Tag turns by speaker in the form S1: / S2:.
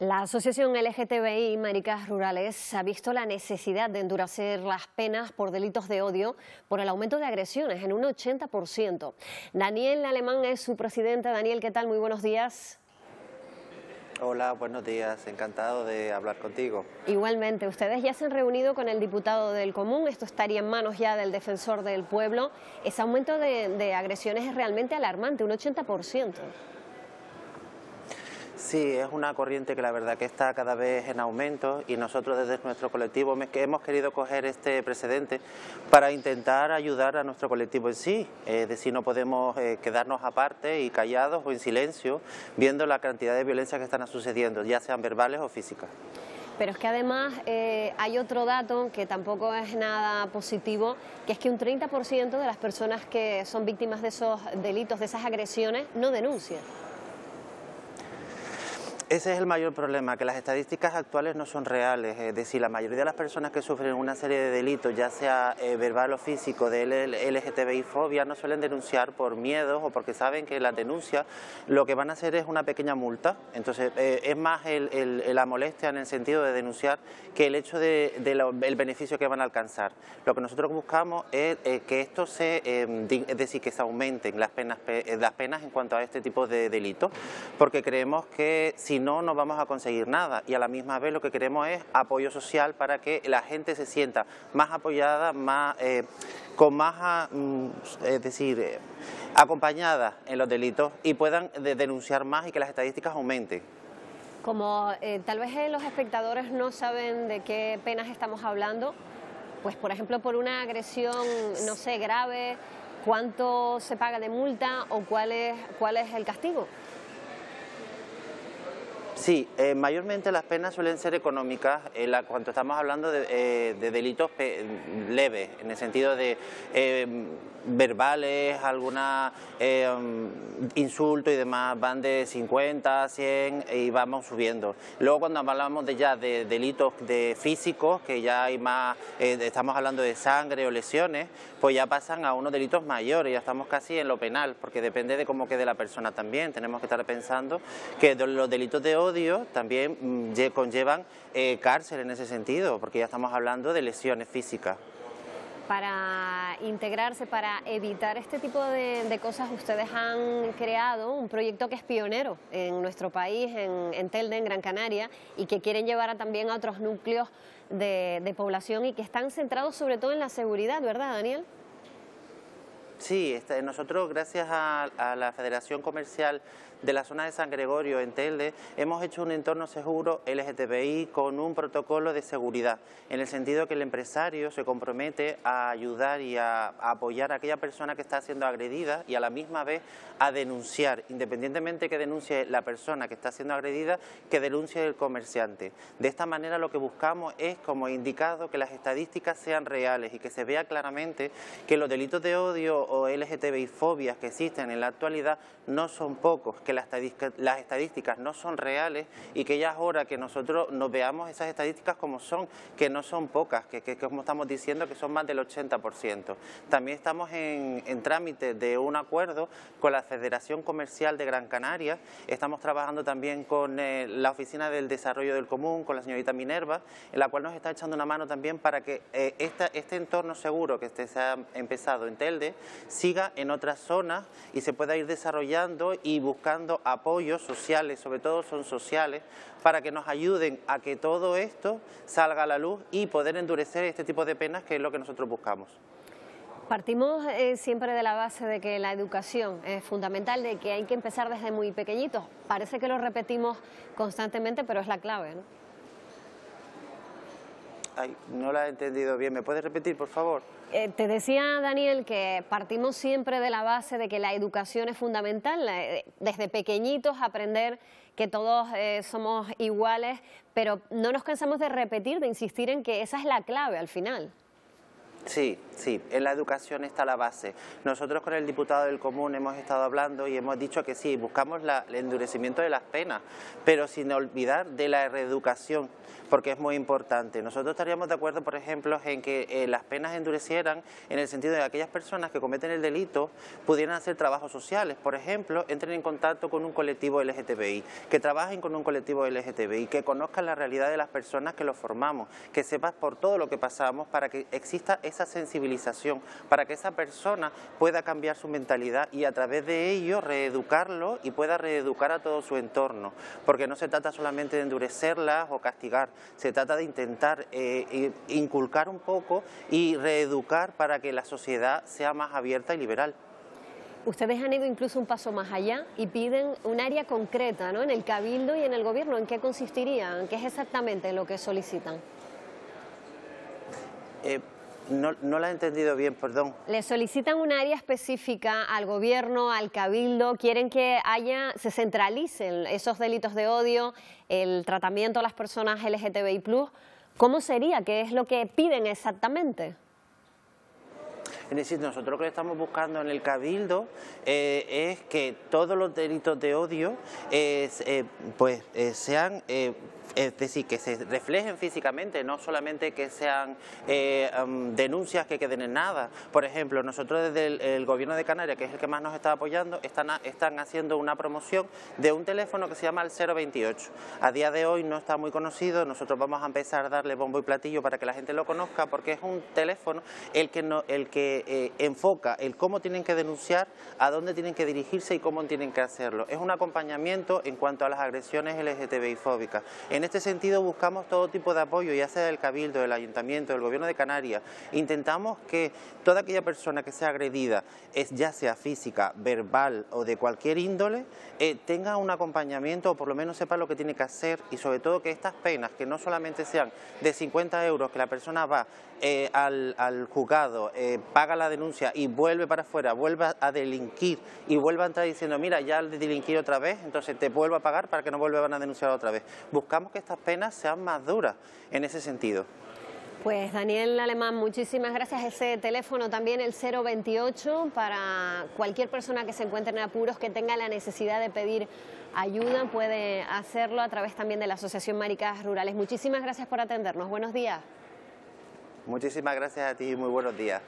S1: La Asociación LGTBI Maricas Rurales ha visto la necesidad de endurecer las penas por delitos de odio por el aumento de agresiones en un 80%. Daniel Alemán es su presidente. Daniel, ¿qué tal? Muy buenos días.
S2: Hola, buenos días. Encantado de hablar contigo.
S1: Igualmente, ustedes ya se han reunido con el diputado del Común. Esto estaría en manos ya del defensor del pueblo. Ese aumento de, de agresiones es realmente alarmante, un 80%.
S2: Sí, es una corriente que la verdad que está cada vez en aumento y nosotros desde nuestro colectivo hemos querido coger este precedente para intentar ayudar a nuestro colectivo en sí. Es decir, no podemos eh, quedarnos aparte y callados o en silencio viendo la cantidad de violencia que están sucediendo, ya sean verbales o físicas.
S1: Pero es que además eh, hay otro dato que tampoco es nada positivo, que es que un 30% de las personas que son víctimas de esos delitos, de esas agresiones, no denuncian.
S2: Ese es el mayor problema, que las estadísticas actuales no son reales, es decir, la mayoría de las personas que sufren una serie de delitos, ya sea eh, verbal o físico, de LGTBI fobia, no suelen denunciar por miedos o porque saben que la denuncia lo que van a hacer es una pequeña multa, entonces eh, es más la molestia en el sentido de denunciar que el hecho del de, beneficio que van a alcanzar. Lo que nosotros buscamos es eh, que esto se, es decir, que se aumenten las penas, las penas en cuanto a este tipo de delitos, porque creemos que si no, no vamos a conseguir nada. Y a la misma vez lo que queremos es apoyo social para que la gente se sienta más apoyada, más, eh, con más, ah, mm, es decir, eh, acompañada en los delitos y puedan denunciar más y que las estadísticas aumenten.
S1: Como eh, tal vez los espectadores no saben de qué penas estamos hablando, pues por ejemplo por una agresión, no sé, grave, ¿cuánto se paga de multa o cuál es, cuál es el castigo?
S2: Sí, eh, mayormente las penas suelen ser económicas eh, cuando estamos hablando de, eh, delitos leves, en el sentido de verbales, alguna insulto y demás, van de 50, 100 y vamos subiendo. Luego cuando hablamos de ya de delitos de físicos, que ya hay más, estamos hablando de sangre o lesiones, pues ya pasan a unos delitos mayores, ya estamos casi en lo penal, porque depende de cómo quede la persona también. Tenemos que estar pensando que los delitos de odio también mm, conllevan eh, cárcel en ese sentido, porque ya estamos hablando de lesiones físicas.
S1: Para integrarse, para evitar este tipo de, cosas, ustedes han creado un proyecto que es pionero en nuestro país, en, Telde, en Gran Canaria, y que quieren llevar también a otros núcleos de, población y que están centrados sobre todo en la seguridad, ¿verdad, Daniel?
S2: Sí, este, nosotros gracias a, la Federación Comercial de la zona de San Gregorio en Telde hemos hecho un entorno seguro LGTBI con un protocolo de seguridad, en el sentido que el empresario se compromete a ayudar y a, apoyar a aquella persona que está siendo agredida y a la misma vez a denunciar, independientemente que denuncie la persona que está siendo agredida, que denuncie el comerciante. De esta manera lo que buscamos es, como he indicado, que las estadísticas sean reales y que se vea claramente que los delitos de odio o LGTBI fobias que existen en la actualidad no son pocos, que las estadísticas, no son reales y que ya es hora que nosotros nos veamos esas estadísticas como son, que no son pocas, que, como estamos diciendo que son más del 80%. También estamos en, trámite de un acuerdo con la Federación Comercial de Gran Canaria, estamos trabajando también con eh, la Oficina del Desarrollo del Común, con la señorita Minerva, en la cual nos está echando una mano también para que eh, este entorno seguro que este se ha empezado en Telde siga en otras zonas y se pueda ir desarrollando y buscando apoyos sociales, sobre todo son sociales, para que nos ayuden a que todo esto salga a la luz y poder endurecer este tipo de penas que es lo que nosotros buscamos.
S1: Partimos eh, siempre de la base de que la educación es fundamental, de que hay que empezar desde muy pequeñitos. Parece que lo repetimos constantemente, pero es la clave, ¿no?
S2: Ay, no la he entendido bien. ¿Me puedes repetir, por favor?
S1: Eh, te decía, Daniel, que partimos siempre de la base de que la educación es fundamental, eh, desde pequeñitos aprender que todos eh, somos iguales, pero no nos cansamos de repetir, de insistir en que esa es la clave al final.
S2: Sí, sí, en la educación está la base. Nosotros con el diputado del Común hemos estado hablando y hemos dicho que sí, buscamos el endurecimiento de las penas, pero sin olvidar de la reeducación, porque es muy importante. Nosotros estaríamos de acuerdo, por ejemplo, en que eh, las penas endurecieran en el sentido de que aquellas personas que cometen el delito pudieran hacer trabajos sociales. Por ejemplo, entren en contacto con un colectivo LGTBI, que trabajen con un colectivo LGTBI, que conozcan la realidad de las personas que lo formamos, que sepas por todo lo que pasamos para que exista esa sensibilización, para que esa persona pueda cambiar su mentalidad y a través de ello reeducarlo y pueda reeducar a todo su entorno, porque no se trata solamente de endurecerlas o castigar, se trata de intentar eh, inculcar un poco y reeducar para que la sociedad sea más abierta y liberal.
S1: Ustedes han ido incluso un paso más allá y piden un área concreta ¿no? en el Cabildo y en el Gobierno. ¿En qué consistiría? ¿En qué es exactamente lo que solicitan?
S2: Eh, no, no la he entendido bien, perdón.
S1: Le solicitan un área específica al gobierno, al cabildo, quieren que haya, se centralicen esos delitos de odio, el tratamiento a las personas LGTBI+. ¿Cómo sería? ¿Qué es lo que piden exactamente?
S2: Es decir, nosotros lo que estamos buscando en el Cabildo eh, es que todos los delitos de odio eh, pues, eh, sean es decir, que se reflejen físicamente, no solamente que sean eh, denuncias que queden en nada. Por ejemplo, nosotros desde el, Gobierno de Canarias, que es el que más nos está apoyando, están, están haciendo una promoción de un teléfono que se llama el 028. A día de hoy no está muy conocido, nosotros vamos a empezar a darle bombo y platillo para que la gente lo conozca, porque es un teléfono el que, el que eh, enfoca el cómo tienen que denunciar, a dónde tienen que dirigirse y cómo tienen que hacerlo. Es un acompañamiento en cuanto a las agresiones LGTBI fóbicas. Este sentido buscamos todo tipo de apoyo, ya sea del Cabildo, del Ayuntamiento, del Gobierno de Canarias. Intentamos que toda aquella persona que sea agredida, es, ya sea física, verbal o de cualquier índole, eh, tenga un acompañamiento o por lo menos sepa lo que tiene que hacer y sobre todo que estas penas, que no solamente sean de 50 euros, que la persona va eh, al, juzgado, eh, paga la denuncia y vuelve para afuera, vuelve a delinquir y vuelve a entrar diciendo, mira, ya al delinquir otra vez, entonces te vuelvo a pagar para que no vuelvan a denunciar otra vez. Buscamos que estas penas sean más duras en ese sentido.
S1: Pues Daniel Alemán, muchísimas gracias. Ese teléfono también, el 028, para cualquier persona que se encuentre en apuros, que tenga la necesidad de pedir ayuda, puede hacerlo a través también de la Asociación Maricas Rurales. Muchísimas gracias por atendernos. Buenos días.
S2: Muchísimas gracias a ti y muy buenos días.